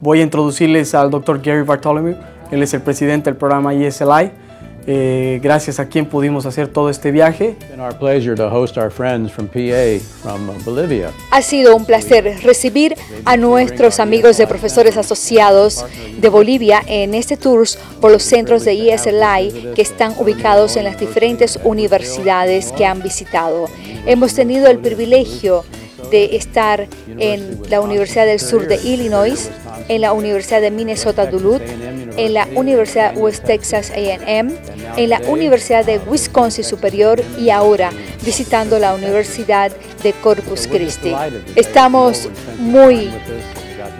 Voy a introducirles al Dr. Gary Bartholomew. Él es el presidente del programa ESLI. Eh, gracias a quien pudimos hacer todo este viaje. Ha sido un placer recibir a nuestros amigos de profesores asociados de Bolivia en este tour por los centros de ESLI que están ubicados en las diferentes universidades que han visitado. Hemos tenido el privilegio de estar en la Universidad del Sur de Illinois, en la Universidad de Minnesota Duluth, en la Universidad West Texas A&M, en la Universidad de Wisconsin Superior y ahora visitando la Universidad de Corpus Christi. Estamos muy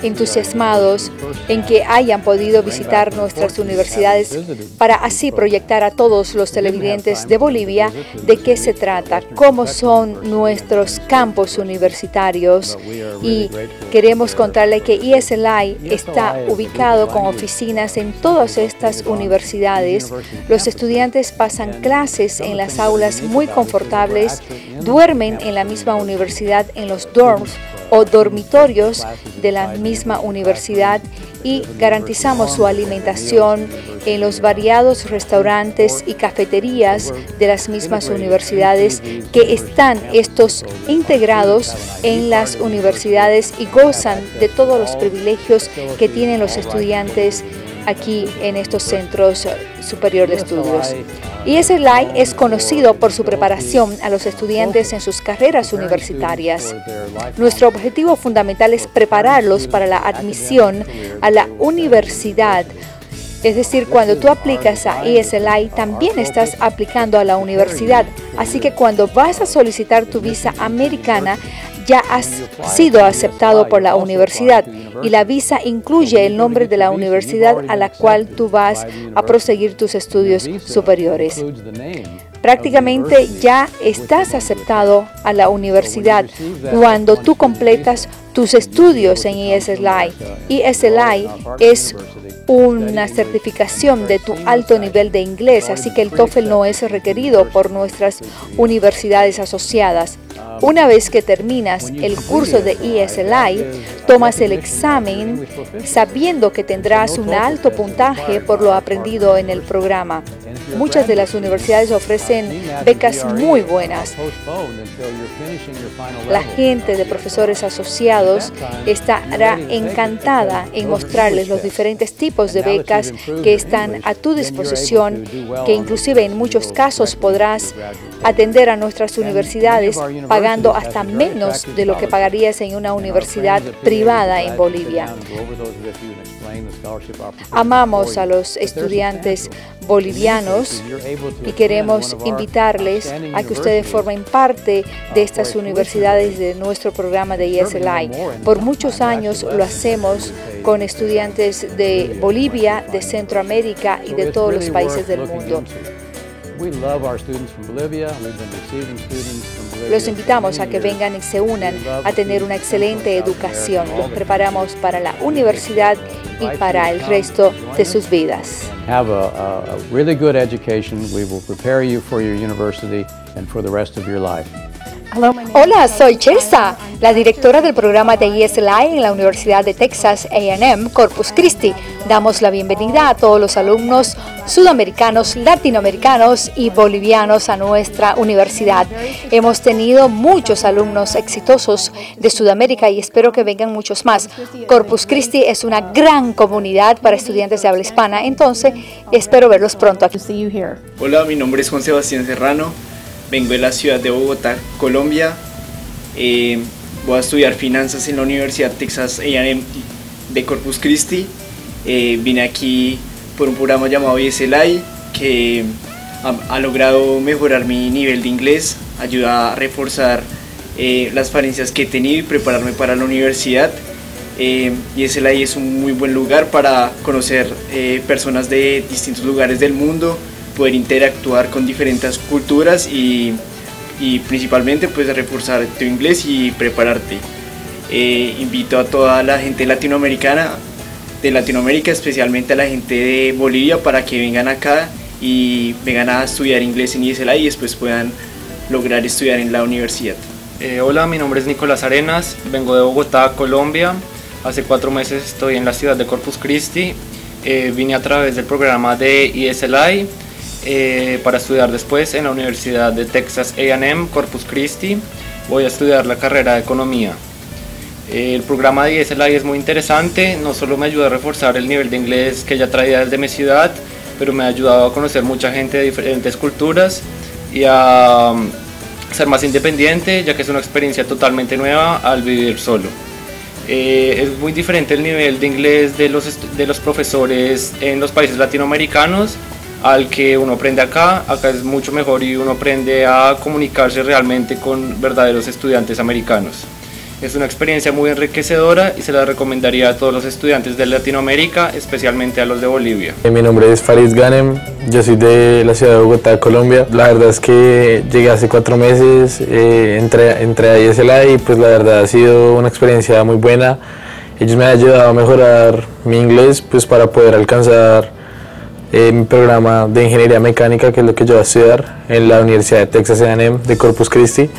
entusiasmados en que hayan podido visitar nuestras universidades para así proyectar a todos los televidentes de Bolivia de qué se trata, cómo son nuestros campos universitarios y queremos contarle que ESLI está ubicado con oficinas en todas estas universidades. Los estudiantes pasan clases en las aulas muy confortables, duermen en la misma universidad en los dorms o dormitorios de la misma universidad y garantizamos su alimentación en los variados restaurantes y cafeterías de las mismas universidades que están estos integrados en las universidades y gozan de todos los privilegios que tienen los estudiantes aquí en estos centros superiores de estudios. ESLI es conocido por su preparación a los estudiantes en sus carreras universitarias. Nuestro objetivo fundamental es prepararlos para la admisión a la universidad. Es decir, cuando tú aplicas a ESLI, también estás aplicando a la universidad. Así que cuando vas a solicitar tu visa americana, ya has sido aceptado por la universidad y la visa incluye el nombre de la universidad a la cual tú vas a proseguir tus estudios superiores. Prácticamente ya estás aceptado a la universidad cuando tú completas tus estudios en ESLI. ESLI es una certificación de tu alto nivel de inglés, así que el TOEFL no es requerido por nuestras universidades asociadas. Una vez que terminas el curso de ESLI, tomas el examen sabiendo que tendrás un alto puntaje por lo aprendido en el programa. Muchas de las universidades ofrecen becas muy buenas. La gente de profesores asociados estará encantada en mostrarles los diferentes tipos de becas que están a tu disposición, que inclusive en muchos casos podrás atender a nuestras universidades pagando hasta menos de lo que pagarías en una universidad privada en Bolivia. Amamos a los estudiantes bolivianos y queremos invitarles a que ustedes formen parte de estas universidades de nuestro programa de ESLI. Por muchos años lo hacemos con estudiantes de Bolivia, de Centroamérica y de todos los países del mundo. Los invitamos a que vengan y se unan a tener una excelente educación. Los preparamos para la universidad y para el resto de sus vidas. Have a, a, really good education. We will prepare you for your university and for the rest of your life. Hola, soy Chelsea, la directora del programa de ESLI en la Universidad de Texas AM Corpus Christi. Damos la bienvenida a todos los alumnos sudamericanos, latinoamericanos y bolivianos a nuestra universidad. Hemos tenido muchos alumnos exitosos de Sudamérica y espero que vengan muchos más. Corpus Christi es una gran comunidad para estudiantes de habla hispana, entonces espero verlos pronto aquí. Hola, mi nombre es Juan Sebastián Serrano vengo de la ciudad de Bogotá, Colombia. Eh, voy a estudiar finanzas en la Universidad Texas A&M de Corpus Christi. Eh, vine aquí por un programa llamado ESLI que ha, logrado mejorar mi nivel de inglés, ayuda a reforzar eh, las falencias que he tenido y prepararme para la universidad. Eh, es un muy buen lugar para conocer personas de distintos lugares del mundo, poder interactuar con diferentes culturas y, y principalmente pues reforzar tu inglés y prepararte. Eh, invito a toda la gente latinoamericana, de Latinoamérica, especialmente a la gente de Bolivia, para que vengan acá y vengan a estudiar inglés en ISLA y después puedan lograr estudiar en la universidad. Eh, hola, mi nombre es Nicolás Arenas, vengo de Bogotá, Colombia. Hace cuatro meses estoy en la ciudad de Corpus Christi. Eh, vine a través del programa de ESLI eh, para estudiar después en la Universidad de Texas AM Corpus Christi. Voy a estudiar la carrera de Economía. Eh, el programa de ESLI es muy interesante, no solo me ayuda a reforzar el nivel de inglés que ya traía desde mi ciudad, pero me ha ayudado a conocer mucha gente de diferentes culturas y a um, ser más independiente, ya que es una experiencia totalmente nueva al vivir solo. Eh, es muy diferente el nivel de inglés de los, de los profesores en los países latinoamericanos al que uno aprende acá. Acá es mucho mejor y uno aprende a comunicarse realmente con verdaderos estudiantes americanos. Es una experiencia muy enriquecedora y se la recomendaría a todos los estudiantes de Latinoamérica, especialmente a los de Bolivia. Eh, mi nombre es Farid Ganem, yo soy de la ciudad de Bogotá, Colombia. La verdad es que llegué hace cuatro meses, eh, entré, entré a ISLA y pues la verdad ha sido una experiencia muy buena. Ellos me han ayudado a mejorar mi inglés pues para poder alcanzar eh, mi programa de ingeniería mecánica, que es lo que yo voy a estudiar en la Universidad de Texas A&M de Corpus Christi.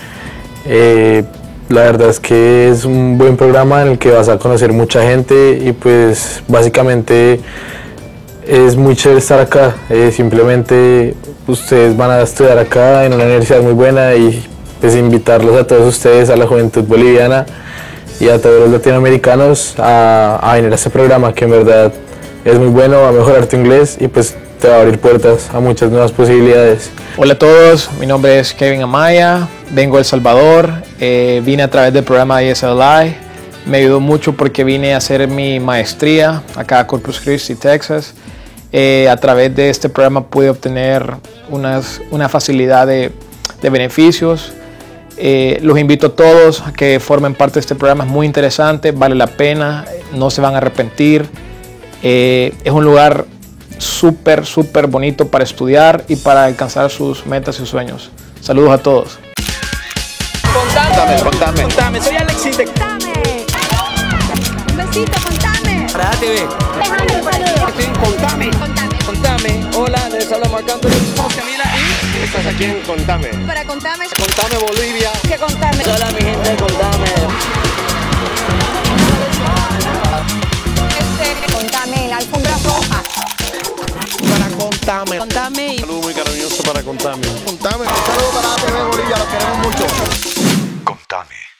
Eh, la verdad es que es un buen programa en el que vas a conocer mucha gente y pues básicamente es muy chévere estar acá. Eh, simplemente ustedes van a estudiar acá en una universidad muy buena y pues invitarlos a todos ustedes, a la juventud boliviana y a todos los latinoamericanos a, a venir a este programa que en verdad es muy bueno, va a mejorar tu inglés y pues te va a abrir puertas a muchas nuevas posibilidades. Hola a todos, mi nombre es Kevin Amaya, vengo de El Salvador, eh, vine a través del programa ISLI, me ayudó mucho porque vine a hacer mi maestría acá a Corpus Christi, Texas. Eh, a través de este programa pude obtener unas, una facilidad de, de beneficios. Eh, los invito a todos a que formen parte de este programa, es muy interesante, vale la pena, no se van a arrepentir. Es un lugar súper, súper bonito para estudiar y para alcanzar sus metas y sueños. Saludos a todos. Contame, contame, contame. Soy Alexis de... Contame. Un besito, contame. Para TV. Déjame un saludo. Contame. Contame. Contame. Hola, les habla Marc Anthony. Somos Camila y estás aquí en Contame. Para contame. Contame Bolivia. ¿Qué contame? Hola mi gente, contame. Contame. Contame. Un saludo muy cariñoso para Contame. Contame. Un saludo para la TV Bolivia, los queremos mucho. Contame.